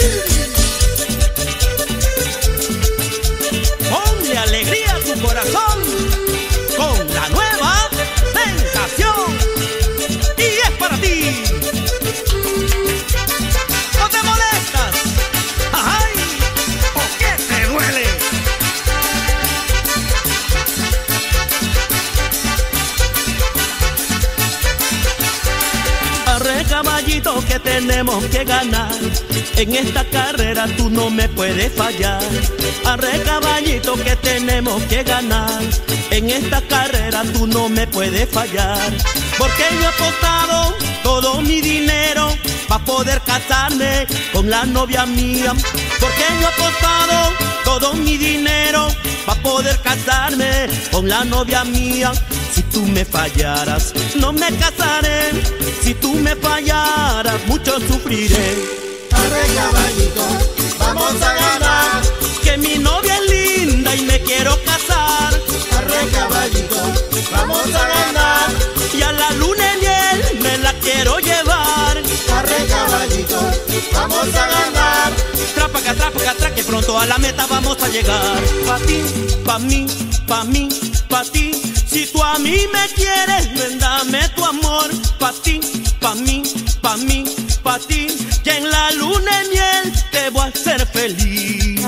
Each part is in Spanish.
Yeah. Caballito que tenemos que ganar. En esta carrera tú no me puedes fallar. Arre caballito que tenemos que ganar. En esta carrera tú no me puedes fallar. Porque yo he apostado todo mi dinero poder casarme con la novia mía. Porque yo he apostado todo mi dinero para poder casarme con la novia mía. Si tú me fallaras, no me casaré. Si tú me fallaras, mucho sufriré. Arre caballito, vamos a ganar. Que mi novia es linda y me quiero casar. Arre caballito, vamos a ganar. Vamos a ganar. Trápaga, trápaga, tra, que pronto a la meta vamos a llegar. Pa' ti, pa' mí, pa' mí, pa' ti. Si tú a mí me quieres, ven, dame tu amor. Pa' ti, pa' mí, pa' mí, pa' ti. Que en la luna de miel te voy a hacer feliz.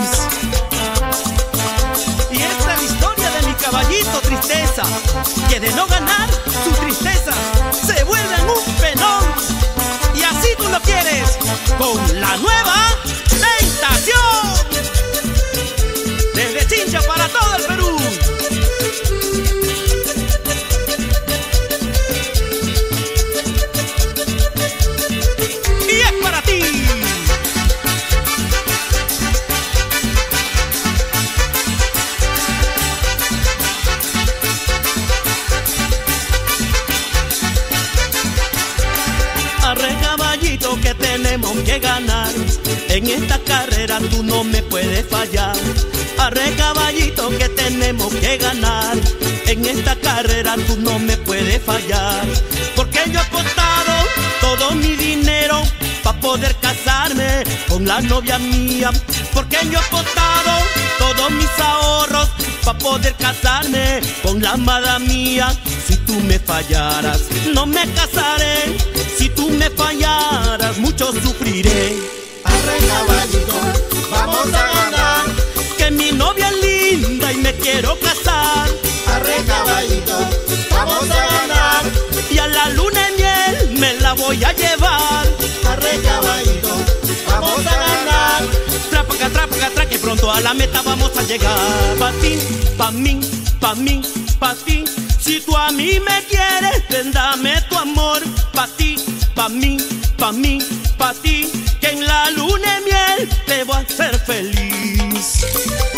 Y esta es la historia de mi caballito tristeza, que de no ganar su tristeza se vuelve en un penón. Tenemos que ganar. En esta carrera tú no me puedes fallar. Arre caballito que tenemos que ganar. En esta carrera tú no me puedes fallar. Porque yo he apostado todo mi dinero para poder casarme con la novia mía. Porque yo he apostado todos mis ahorros para poder casarme con la amada mía. Si tú me fallaras, no me casaré. Si tú a la meta vamos a llegar. Pa' ti, pa' mí, pa' mí, pa' ti. Si tú a mí me quieres, ven, tu amor. Pa' ti, pa' mí, pa' mí, pa' ti. Que en la luna de miel te voy a hacer feliz.